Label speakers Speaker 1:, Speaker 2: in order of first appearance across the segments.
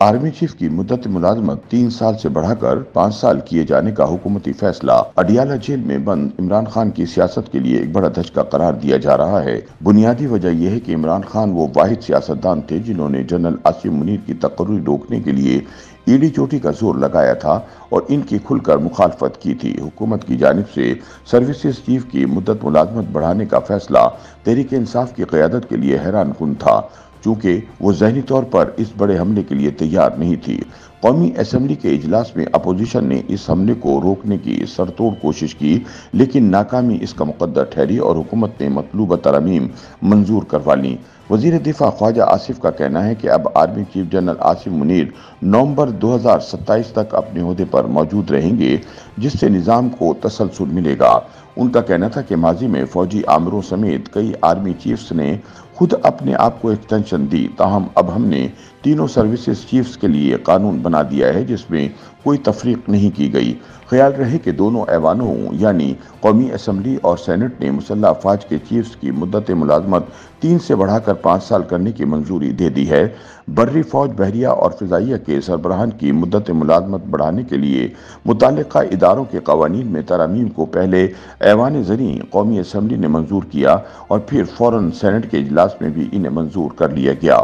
Speaker 1: Army chief की मुद्दत मुलाजमत तीन साल से बढ़ाकर पाँच साल किए जाने का हुकूमती फैसला। अडियाला जेल में बंद इमरान खान की सियासत के लिए एक बड़ा धचका करार दिया जा रहा है। बुनियादी वजह यह है कि इमरान खान वो वाहिद सियासतदान थे जिन्होंने जनरल आसिम मुनीर की तकर्री रोकने के लिए ईडी चोटी का ज़ोर लगाया था और इनकी खुलकर मुखालफत की थी। हुकूमत की जानब से सर्विसेज़ चीफ की मुद्दत मुलाजमत बढ़ाने का फैसला तहरीक इंसाफ की क्यादत के लिए हैरान कन था। चूँकि वो जहनी तौर पर इस बड़े हमले के लिए तैयार नहीं थी। कौमी असम्बली के इजलास में अपोजिशन ने इस हमले को रोकने की सरतोड़ कोशिश की, लेकिन नाकामी इसका मुकदर ठहरी और हुकूमत ने मतलूबा तरमीम मंजूर करवा ली। वज़ीर दिफा ख्वाजा आसिफ का कहना है कि अब army chief general Asif Munir नवंबर 2027 तक अपने अहदे पर मौजूद रहेंगे, जिससे निज़ाम को तसलसल मिलेगा। उनका कहना था कि माजी में फौजी आमरों समेत कई आर्मी चीफ्स ने खुद अपने आप को एक्सटेंशन दी। ताहम अब हमने तीनों सर्विसेज़ चीफ्स के लिए कानून बना दिया है, जिसमें कोई तफरीक नहीं की गई। ख्याल रहे कि दोनों ऐवानों, यानी कौमी असम्बली और सेनेट ने मुसल्ह अफवाज के चीफ्स की मुद्दत मुलाजमत तीन से बढ़ाकर पाँच साल करने की मंजूरी दे दी है। बर्री फौज बहरिया और फिजाइया के सरबराहान की मुद्दत मुलाजमत बढ़ाने के लिए मुतल इदारों के कवानीन में तरामीम को पहले ऐवान जरी कौमी असम्बली ने मंजूर किया और फिर फ़ौर सेनेट के इजलास में भी इन्हें मंजूर कर लिया गया।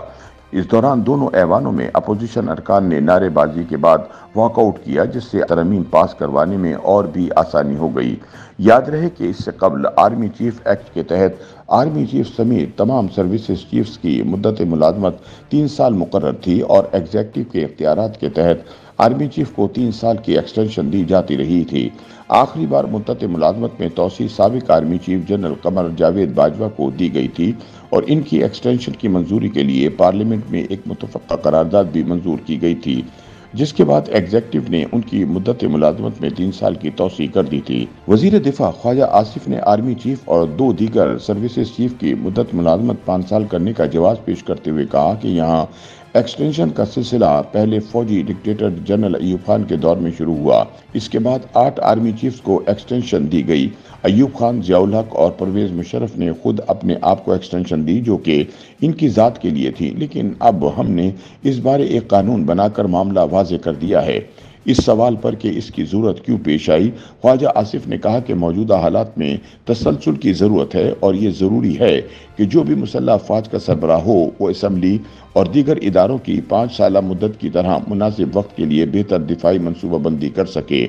Speaker 1: इस दौरान दोनों ऐवानों में अपोजिशन अरकान ने नारेबाजी के बाद वॉकआउट किया, जिससे तरमीम पास करवाने में और भी आसानी हो गई। याद रहे कि इससे कबल आर्मी चीफ एक्ट के तहत आर्मी चीफ समेत तमाम सर्विसेज़ चीफ्स की मुद्दत मुलाजमत तीन साल मुकर थी और एग्जेक्टिव के इख्तियार के तहत आर्मी चीफ को तीन साल की एक्सटेंशन दी जाती रही थी। आखिरी बार मुद्दत मुलाजमत में तोसी सबक army chief general Qamar Javed Bajwa को दी गई थी और इनकी एक्सटेंशन की मंजूरी के लिए पार्लियामेंट में एक मुतफ़ा करारदाद भी मंजूर की गई थी, जिसके बाद एग्जेक्टिव ने उनकी मुद्दत मुलाजमत में तीन साल की तोसी कर दी थी। वज़ीर दिफा ख्वाजा आसिफ ने आर्मी चीफ और दो दीगर सर्विसेज़ चीफ की मुद्दत मुलाजमत पाँच साल करने का जवाब पेश करते हुए कहा कि यहाँ एक्सटेंशन का सिलसिला पहले फौजी डिक्टेटर जनरल अयूब खान के दौर में शुरू हुआ। इसके बाद आठ आर्मी चीफ को एक्सटेंशन दी गई। अयूब खान जियाउल हक और परवेज मुशरफ ने खुद अपने आप को एक्सटेंशन दी, जो कि इनकी ज़ात के लिए थी। लेकिन अब हमने इस बारे एक कानून बनाकर मामला वाज कर दिया है। इस सवाल पर कि इसकी ज़रूरत क्यों पेश आई? ख्वाजा आसिफ ने कहा कि मौजूदा हालात में तसलसल की ज़रूरत है और ये ज़रूरी है कि जो भी मुसल्ह अफवाज का सरबराह हो, वो इसम्बली और दीगर इदारों की पाँच साल मुद्दत की तरह मुनासिब वक्त के लिए बेहतर दिफाई मनसूबाबंदी कर सके।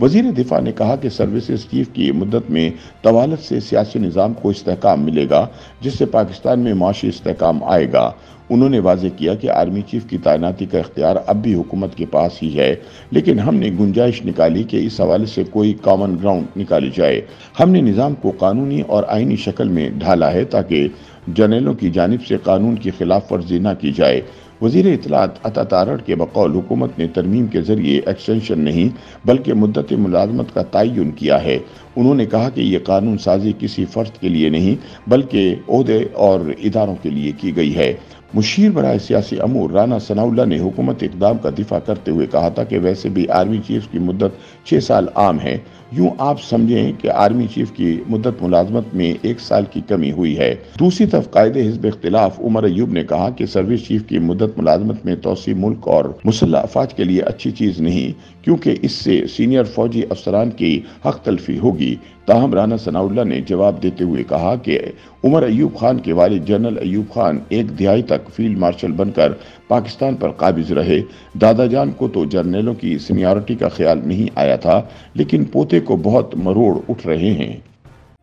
Speaker 1: वज़ीर दिफा ने कहा कि सर्विसेज़ चीफ की मुद्दत में तवालत से सियासी निज़ाम को इसकाम मिलेगा, जिससे पाकिस्तान में माशी इसकाम आएगा। उन्होंने वाजे किया कि आर्मी चीफ की तैनाती का इख्तियार अब भी हुकूमत के पास ही है, लेकिन हमने गुंजाइश निकाली कि इस हवाले से कोई कॉमन ग्राउंड निकाली जाए। हमने निज़ाम को कानूनी और आइनी शक्ल में ढाला है ताकि जनरलों की जानब से कानून की खिलाफ वर्जी न की जाए। वज़ीर इतलात अता तारड़ के बकौल हुकूमत ने तरमीम के ज़रिए एक्सटेंशन नहीं, बल्कि मुद्दत मुलाजमत का तयन किया है। उन्होंने कहा कि यह कानून साजी किसी फ़र्द के लिए नहीं, बल्कि अहदे और इदारों के लिए की गई है। मुशीर बरए सियासी अमूर राना सनाउल्ला ने हुकूमत इकदाम का दिफा करते हुए कहा था कि वैसे भी आर्मी चीफ की मुद्दत छः साल आम है। यूँ आप समझें कि आर्मी चीफ की मुद्दत मुलाजमत में एक साल की कमी हुई है। दूसरी तरफ़ कायदे हिजब इख्तलाफ उमर अयूब ने कहा कि सर्विस चीफ की मुद्दत मुलाजमत में तोसी मुल्क और मुसल्ह अफाज के लिए अच्छी चीज़ नहीं, क्योंकि इससे सीनियर फौजी अफसरान की हक तलफी होगी। ताहम राना सनाउल्ला ने जवाब देते हुए कहा कि उमर अयूब खान के वाले जनरल अयूब खान एक दिहाई तक फ़ील्ड मार्शल बनकर पाकिस्तान पर काबिज रहे। दादा जान को तो जर्नलों की सीनियरिटी का ख्याल नहीं आया था, लेकिन पोते को बहुत मरोड़ उठ रहे हैं।